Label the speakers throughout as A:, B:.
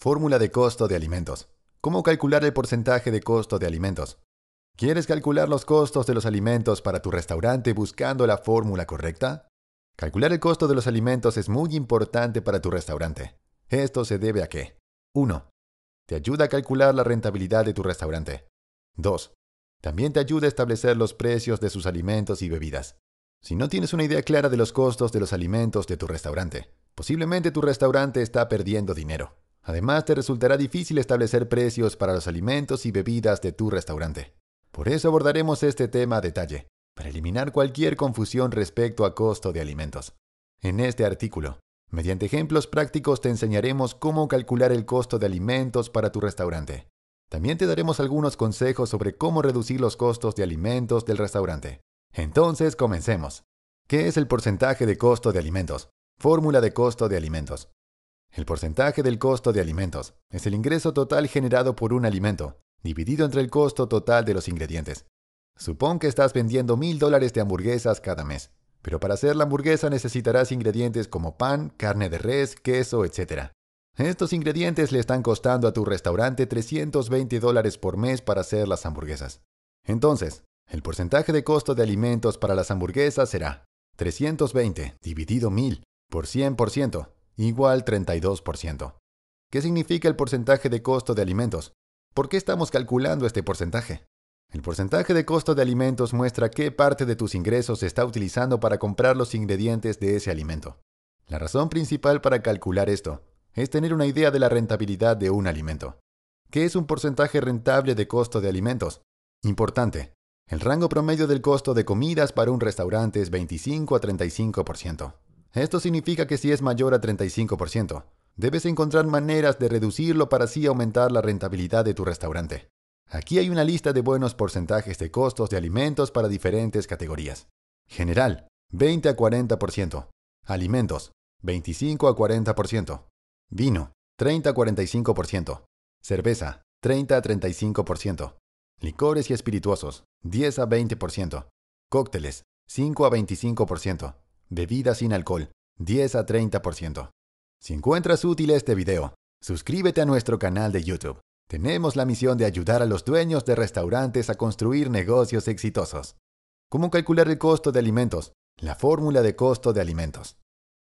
A: Fórmula de costo de alimentos. ¿Cómo calcular el porcentaje de costo de alimentos? ¿Quieres calcular los costos de los alimentos para tu restaurante buscando la fórmula correcta? Calcular el costo de los alimentos es muy importante para tu restaurante. Esto se debe a que 1. Te ayuda a calcular la rentabilidad de tu restaurante. 2. También te ayuda a establecer los precios de sus alimentos y bebidas. Si no tienes una idea clara de los costos de los alimentos de tu restaurante, posiblemente tu restaurante está perdiendo dinero. Además, te resultará difícil establecer precios para los alimentos y bebidas de tu restaurante. Por eso abordaremos este tema a detalle, para eliminar cualquier confusión respecto a costo de alimentos. En este artículo, mediante ejemplos prácticos te enseñaremos cómo calcular el costo de alimentos para tu restaurante. También te daremos algunos consejos sobre cómo reducir los costos de alimentos del restaurante. Entonces, comencemos. ¿Qué es el porcentaje de costo de alimentos? Fórmula de costo de alimentos. El porcentaje del costo de alimentos es el ingreso total generado por un alimento, dividido entre el costo total de los ingredientes. Supón que estás vendiendo mil dólares de hamburguesas cada mes, pero para hacer la hamburguesa necesitarás ingredientes como pan, carne de res, queso, etc. Estos ingredientes le están costando a tu restaurante 320 dólares por mes para hacer las hamburguesas. Entonces, el porcentaje de costo de alimentos para las hamburguesas será 320 dividido 1000 por 100%, igual 32%. ¿Qué significa el porcentaje de costo de alimentos? ¿Por qué estamos calculando este porcentaje? El porcentaje de costo de alimentos muestra qué parte de tus ingresos se está utilizando para comprar los ingredientes de ese alimento. La razón principal para calcular esto es tener una idea de la rentabilidad de un alimento. ¿Qué es un porcentaje rentable de costo de alimentos? Importante. El rango promedio del costo de comidas para un restaurante es 25 a 35%. Esto significa que si es mayor a 35%, debes encontrar maneras de reducirlo para así aumentar la rentabilidad de tu restaurante. Aquí hay una lista de buenos porcentajes de costos de alimentos para diferentes categorías. General, 20 a 40%. Alimentos, 25 a 40%. Vino, 30 a 45%. Cerveza, 30 a 35%. Licores y espirituosos, 10 a 20%. Cócteles, 5 a 25%. Bebida sin alcohol, 10 a 30%. Si encuentras útil este video, suscríbete a nuestro canal de YouTube. Tenemos la misión de ayudar a los dueños de restaurantes a construir negocios exitosos. ¿Cómo calcular el costo de alimentos? La fórmula de costo de alimentos.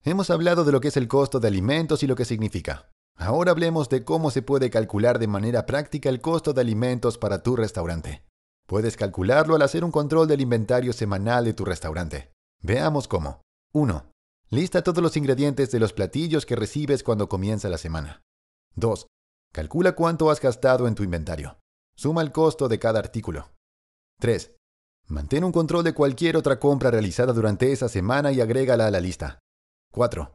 A: Hemos hablado de lo que es el costo de alimentos y lo que significa. Ahora hablemos de cómo se puede calcular de manera práctica el costo de alimentos para tu restaurante. Puedes calcularlo al hacer un control del inventario semanal de tu restaurante. Veamos cómo. 1. Lista todos los ingredientes de los platillos que recibes cuando comienza la semana. 2. Calcula cuánto has gastado en tu inventario. Suma el costo de cada artículo. 3. Mantén un control de cualquier otra compra realizada durante esa semana y agrégala a la lista. 4.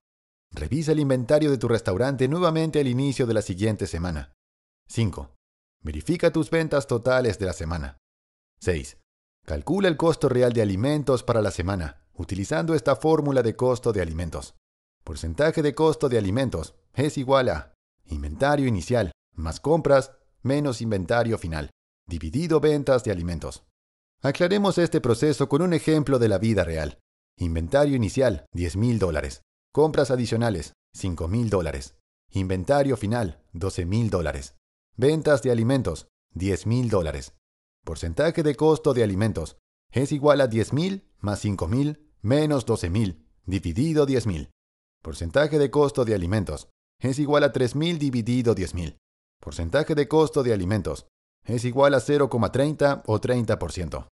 A: Revisa el inventario de tu restaurante nuevamente al inicio de la siguiente semana. 5. Verifica tus ventas totales de la semana. 6. Calcula el costo real de alimentos para la semana utilizando esta fórmula de costo de alimentos. Porcentaje de costo de alimentos es igual a inventario inicial más compras menos inventario final, dividido ventas de alimentos. Aclaremos este proceso con un ejemplo de la vida real. Inventario inicial, 10 mil dólares. Compras adicionales, 5 mil dólares. Inventario final, 12 mil dólares. Ventas de alimentos, 10 mil dólares. Porcentaje de costo de alimentos es igual a 10 mil más 5 mil menos 12.000 dividido 10.000. Porcentaje de costo de alimentos es igual a 3.000 dividido 10.000. Porcentaje de costo de alimentos es igual a 0,30 o 30%.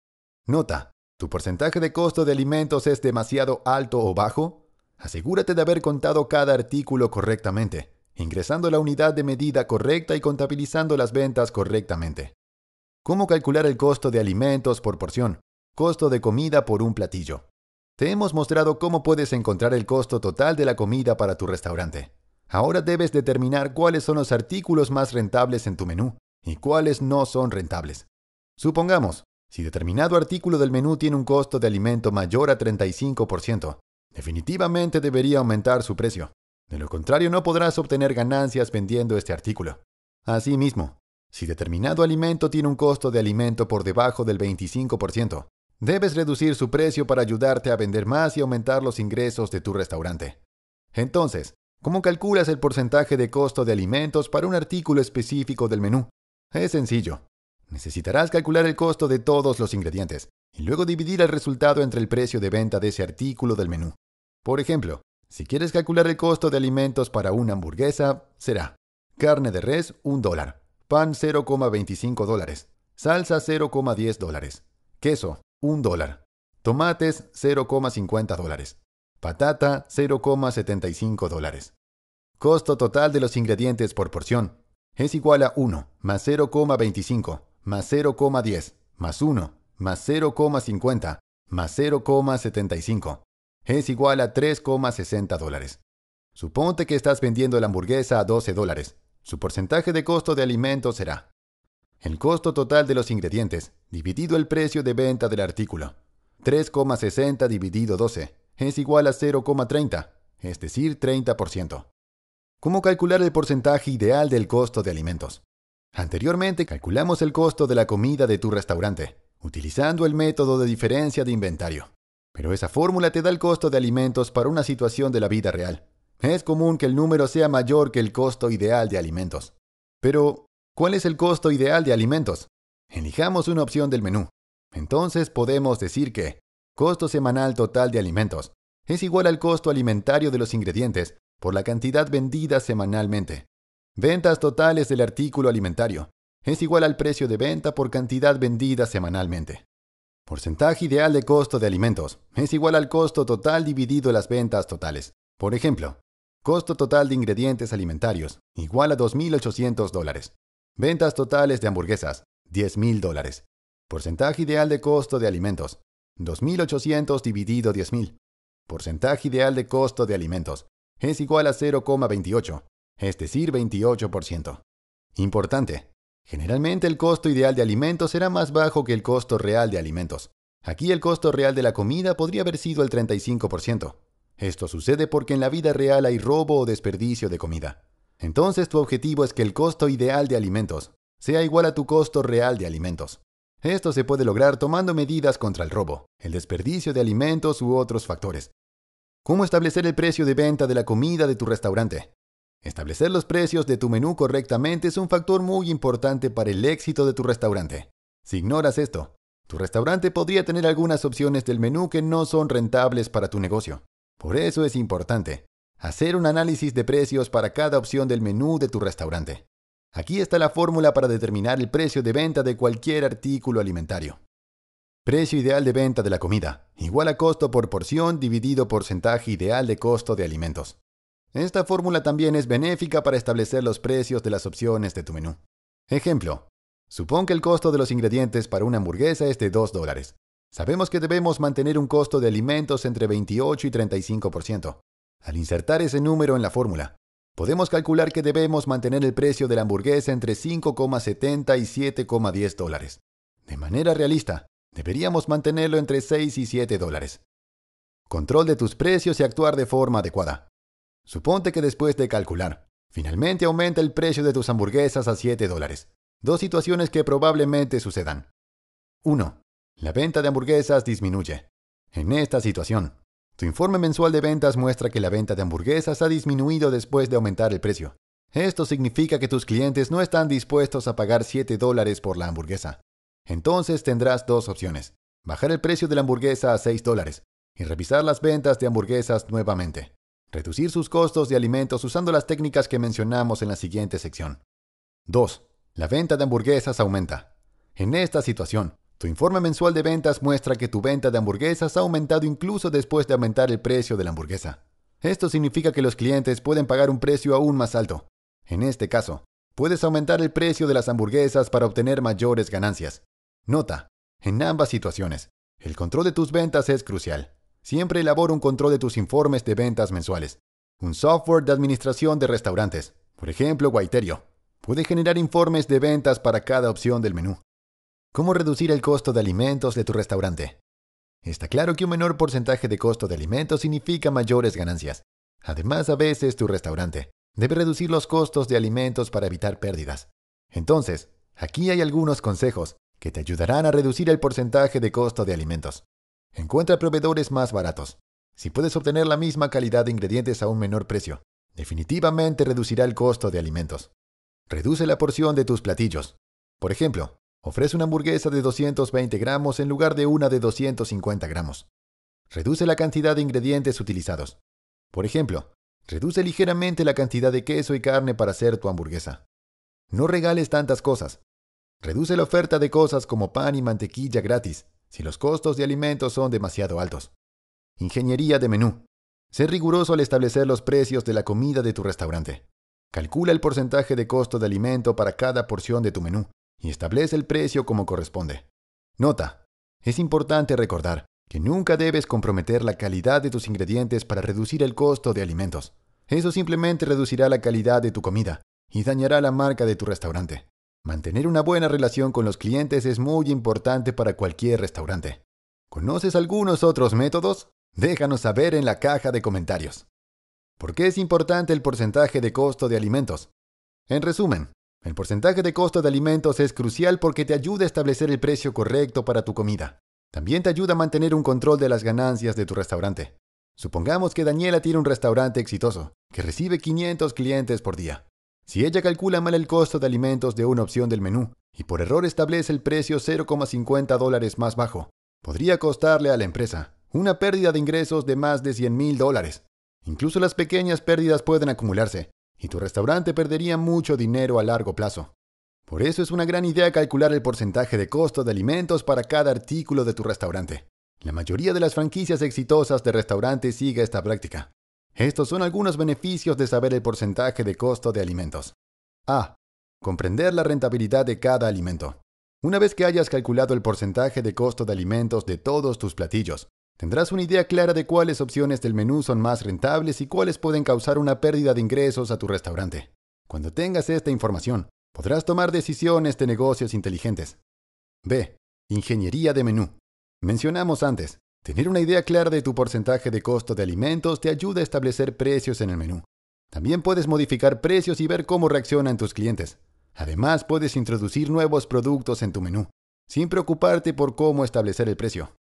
A: Nota, ¿tu porcentaje de costo de alimentos es demasiado alto o bajo? Asegúrate de haber contado cada artículo correctamente, ingresando la unidad de medida correcta y contabilizando las ventas correctamente. ¿Cómo calcular el costo de alimentos por porción? Costo de comida por un platillo. Te hemos mostrado cómo puedes encontrar el costo total de la comida para tu restaurante. Ahora debes determinar cuáles son los artículos más rentables en tu menú y cuáles no son rentables. Supongamos, si determinado artículo del menú tiene un costo de alimento mayor a 35%, definitivamente debería aumentar su precio. De lo contrario, no podrás obtener ganancias vendiendo este artículo. Asimismo, si determinado alimento tiene un costo de alimento por debajo del 25%, Debes reducir su precio para ayudarte a vender más y aumentar los ingresos de tu restaurante. Entonces, ¿Cómo calculas el porcentaje de costo de alimentos para un artículo específico del menú? Es sencillo. Necesitarás calcular el costo de todos los ingredientes y luego dividir el resultado entre el precio de venta de ese artículo del menú. Por ejemplo, si quieres calcular el costo de alimentos para una hamburguesa, será carne de res 1 dólar, pan 0,25 dólares, salsa 0,10 dólares, queso 1 dólar, tomates 0,50 dólares, Patata 0,75 dólares. Costo total de los ingredientes por porción es igual a 1 más 0,25 más 0,10 más 1 más 0,50 más 0,75 es igual a 3,60 dólares. Suponte que estás vendiendo la hamburguesa a 12 dólares. Su porcentaje de costo de alimentos será el costo total de los ingredientes dividido el precio de venta del artículo. 3,60 dividido 12 es igual a 0,30, es decir, 30%. ¿Cómo calcular el porcentaje ideal del costo de alimentos? Anteriormente calculamos el costo de la comida de tu restaurante, utilizando el método de diferencia de inventario. Pero esa fórmula te da el costo de alimentos para una situación de la vida real. Es común que el número sea mayor que el costo ideal de alimentos. Pero, ¿cuál es el costo ideal de alimentos? Elijamos una opción del menú. Entonces podemos decir que costo semanal total de alimentos, es igual al costo alimentario de los ingredientes por la cantidad vendida semanalmente. Ventas totales del artículo alimentario es igual al precio de venta por cantidad vendida semanalmente. Porcentaje ideal de costo de alimentos es igual al costo total dividido las ventas totales. Por ejemplo, costo total de ingredientes alimentarios igual a 2.800 dólares. Ventas totales de hamburguesas, 10.000 dólares. Porcentaje ideal de costo de alimentos 2.800 dividido 10.000. Porcentaje ideal de costo de alimentos es igual a 0,28, es decir, 28%. Importante. Generalmente el costo ideal de alimentos será más bajo que el costo real de alimentos. Aquí el costo real de la comida podría haber sido el 35%. Esto sucede porque en la vida real hay robo o desperdicio de comida. Entonces tu objetivo es que el costo ideal de alimentos sea igual a tu costo real de alimentos. Esto se puede lograr tomando medidas contra el robo, el desperdicio de alimentos u otros factores. ¿Cómo establecer el precio de venta de la comida de tu restaurante? Establecer los precios de tu menú correctamente es un factor muy importante para el éxito de tu restaurante. Si ignoras esto, tu restaurante podría tener algunas opciones del menú que no son rentables para tu negocio. Por eso es importante hacer un análisis de precios para cada opción del menú de tu restaurante. Aquí está la fórmula para determinar el precio de venta de cualquier artículo alimentario. Precio ideal de venta de la comida, igual a costo por porción dividido porcentaje ideal de costo de alimentos. Esta fórmula también es benéfica para establecer los precios de las opciones de tu menú. Ejemplo, supón que el costo de los ingredientes para una hamburguesa es de 2 dólares. Sabemos que debemos mantener un costo de alimentos entre 28 y 35%. Al insertar ese número en la fórmula, podemos calcular que debemos mantener el precio de la hamburguesa entre 5,70 y 7,10 dólares. De manera realista, deberíamos mantenerlo entre 6 y 7 dólares. Control de tus precios y actuar de forma adecuada. Suponte que después de calcular, finalmente aumenta el precio de tus hamburguesas a 7 dólares. Dos situaciones que probablemente sucedan. 1. La venta de hamburguesas disminuye. En esta situación, tu informe mensual de ventas muestra que la venta de hamburguesas ha disminuido después de aumentar el precio. Esto significa que tus clientes no están dispuestos a pagar 7 dólares por la hamburguesa. Entonces tendrás dos opciones. Bajar el precio de la hamburguesa a 6 dólares y revisar las ventas de hamburguesas nuevamente. Reducir sus costos de alimentos usando las técnicas que mencionamos en la siguiente sección. 2. La venta de hamburguesas aumenta. En esta situación, tu informe mensual de ventas muestra que tu venta de hamburguesas ha aumentado incluso después de aumentar el precio de la hamburguesa. Esto significa que los clientes pueden pagar un precio aún más alto. En este caso, puedes aumentar el precio de las hamburguesas para obtener mayores ganancias. Nota, en ambas situaciones, el control de tus ventas es crucial. Siempre elabora un control de tus informes de ventas mensuales. Un software de administración de restaurantes, por ejemplo, Guaiterio, puede generar informes de ventas para cada opción del menú. ¿Cómo reducir el costo de alimentos de tu restaurante? Está claro que un menor porcentaje de costo de alimentos significa mayores ganancias. Además, a veces tu restaurante debe reducir los costos de alimentos para evitar pérdidas. Entonces, aquí hay algunos consejos que te ayudarán a reducir el porcentaje de costo de alimentos. Encuentra proveedores más baratos. Si puedes obtener la misma calidad de ingredientes a un menor precio, definitivamente reducirá el costo de alimentos. Reduce la porción de tus platillos. Por ejemplo, ofrece una hamburguesa de 220 gramos en lugar de una de 250 gramos. Reduce la cantidad de ingredientes utilizados. Por ejemplo, reduce ligeramente la cantidad de queso y carne para hacer tu hamburguesa. No regales tantas cosas. Reduce la oferta de cosas como pan y mantequilla gratis si los costos de alimentos son demasiado altos. Ingeniería de menú. Sé riguroso al establecer los precios de la comida de tu restaurante. Calcula el porcentaje de costo de alimento para cada porción de tu menú y establece el precio como corresponde. Nota. Es importante recordar que nunca debes comprometer la calidad de tus ingredientes para reducir el costo de alimentos. Eso simplemente reducirá la calidad de tu comida y dañará la marca de tu restaurante. Mantener una buena relación con los clientes es muy importante para cualquier restaurante. ¿Conoces algunos otros métodos? Déjanos saber en la caja de comentarios. ¿Por qué es importante el porcentaje de costo de alimentos? En resumen, el porcentaje de costo de alimentos es crucial porque te ayuda a establecer el precio correcto para tu comida. También te ayuda a mantener un control de las ganancias de tu restaurante. Supongamos que Daniela tiene un restaurante exitoso, que recibe 500 clientes por día. Si ella calcula mal el costo de alimentos de una opción del menú y por error establece el precio 0,50 dólares más bajo, podría costarle a la empresa una pérdida de ingresos de más de 100 mil dólares. Incluso las pequeñas pérdidas pueden acumularse y tu restaurante perdería mucho dinero a largo plazo. Por eso es una gran idea calcular el porcentaje de costo de alimentos para cada artículo de tu restaurante. La mayoría de las franquicias exitosas de restaurantes sigue esta práctica. Estos son algunos beneficios de saber el porcentaje de costo de alimentos. A. Comprender la rentabilidad de cada alimento. Una vez que hayas calculado el porcentaje de costo de alimentos de todos tus platillos, tendrás una idea clara de cuáles opciones del menú son más rentables y cuáles pueden causar una pérdida de ingresos a tu restaurante. Cuando tengas esta información, podrás tomar decisiones de negocios inteligentes. B. Ingeniería de menú. Mencionamos antes, Tener una idea clara de tu porcentaje de costo de alimentos te ayuda a establecer precios en el menú. También puedes modificar precios y ver cómo reaccionan tus clientes. Además, puedes introducir nuevos productos en tu menú, sin preocuparte por cómo establecer el precio.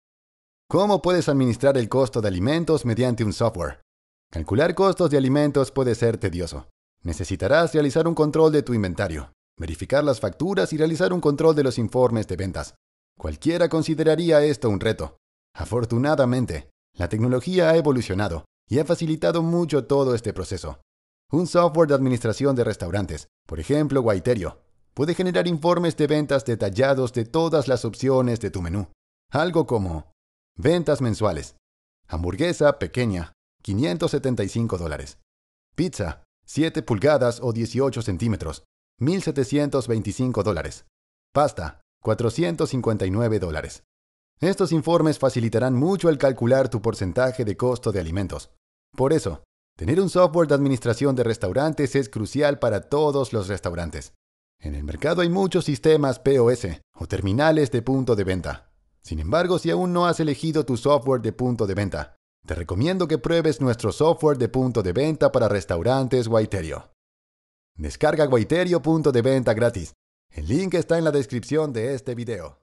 A: ¿Cómo puedes administrar el costo de alimentos mediante un software? Calcular costos de alimentos puede ser tedioso. Necesitarás realizar un control de tu inventario, verificar las facturas y realizar un control de los informes de ventas. Cualquiera consideraría esto un reto, Afortunadamente, la tecnología ha evolucionado y ha facilitado mucho todo este proceso. Un software de administración de restaurantes, por ejemplo Guaiterio, puede generar informes de ventas detallados de todas las opciones de tu menú. Algo como ventas mensuales. Hamburguesa pequeña, 575 dólares. Pizza, 7 pulgadas o 18 centímetros, 1.725 dólares. Pasta, 459 dólares. Estos informes facilitarán mucho el calcular tu porcentaje de costo de alimentos. Por eso, tener un software de administración de restaurantes es crucial para todos los restaurantes. En el mercado hay muchos sistemas POS o terminales de punto de venta. Sin embargo, si aún no has elegido tu software de punto de venta, te recomiendo que pruebes nuestro software de punto de venta para restaurantes Guaiterio. Descarga Guaiterio punto de venta gratis. El link está en la descripción de este video.